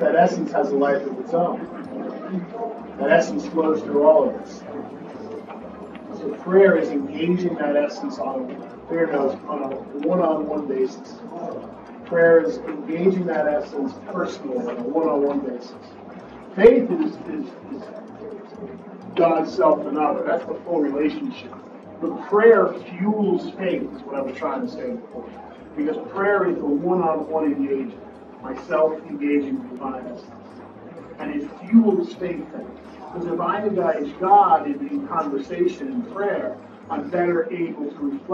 that essence has a life of its own. That essence flows through all of us. So prayer is engaging that essence on prayer knows on a one-on-one basis. Prayer is engaging that essence personally on a one-on-one basis. Faith is, is, is God, self, and other. That's the full relationship. But prayer fuels faith, is what I was trying to say before. Because prayer is the one-on-one engagement. Myself engaging the divine essence. And it fuels faith. Because if I engage God in, in conversation and prayer, I'm better able to reflect.